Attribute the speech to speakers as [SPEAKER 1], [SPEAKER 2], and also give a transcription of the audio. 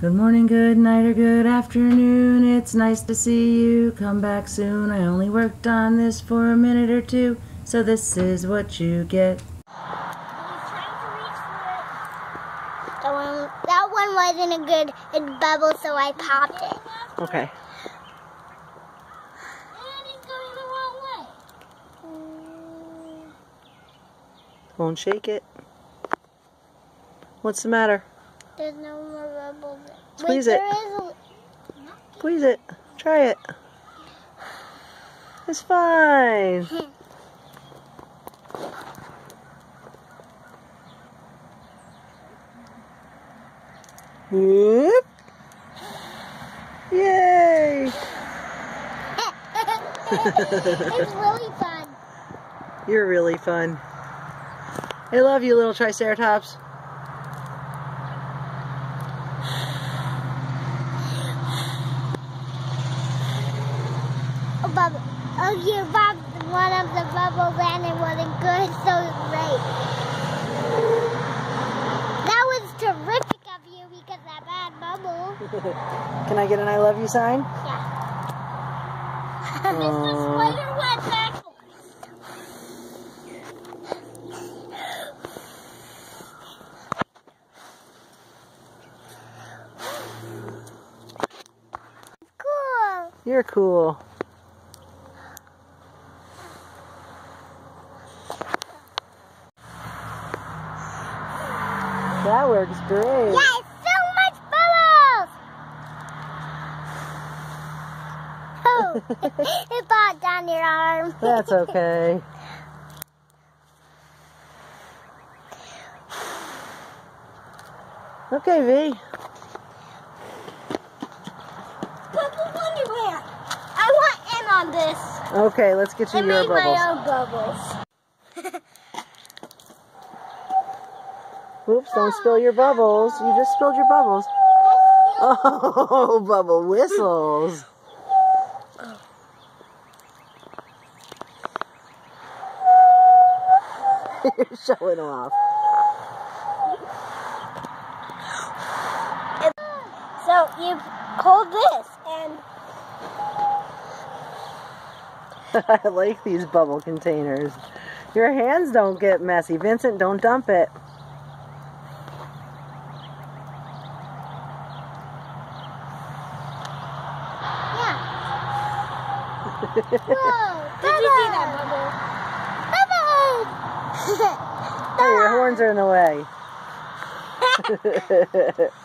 [SPEAKER 1] Good morning, good night, or good afternoon. It's nice to see you. Come back soon. I only worked on this for a minute or two, so this is what you get.
[SPEAKER 2] That one, that one wasn't a good good bubble, so I popped it.
[SPEAKER 1] Okay. Won't shake it. What's the matter?
[SPEAKER 2] There's no more bubbles.
[SPEAKER 1] Squeeze
[SPEAKER 2] Wait,
[SPEAKER 1] it.
[SPEAKER 2] There is a,
[SPEAKER 1] Squeeze it. Try it. It's fine. Whoop. Yay!
[SPEAKER 2] it's really fun.
[SPEAKER 1] You're really fun. I love you, little Triceratops.
[SPEAKER 2] Bubble. Oh, you popped one of the bubbles and it wasn't good, so great. That was terrific of you because that bad bubble.
[SPEAKER 1] Can I get an I love you sign?
[SPEAKER 2] Yeah.
[SPEAKER 1] Aw.
[SPEAKER 2] Spider went back. Cool.
[SPEAKER 1] You're cool. That works great.
[SPEAKER 2] Yes, so much bubbles. Oh, it popped down your arm.
[SPEAKER 1] That's okay. Okay, V.
[SPEAKER 2] Purple underwear. I want in on this.
[SPEAKER 1] Okay, let's get you
[SPEAKER 2] I
[SPEAKER 1] your
[SPEAKER 2] made
[SPEAKER 1] bubbles.
[SPEAKER 2] my own bubbles.
[SPEAKER 1] Oops, don't spill your bubbles. You just spilled your bubbles. Oh, bubble whistles. You're showing off.
[SPEAKER 2] So you hold this and
[SPEAKER 1] I like these bubble containers. Your hands don't get messy. Vincent, don't dump it.
[SPEAKER 2] Whoa! Did you see that bubble? Bubble!
[SPEAKER 1] Oh, your horns are in the way.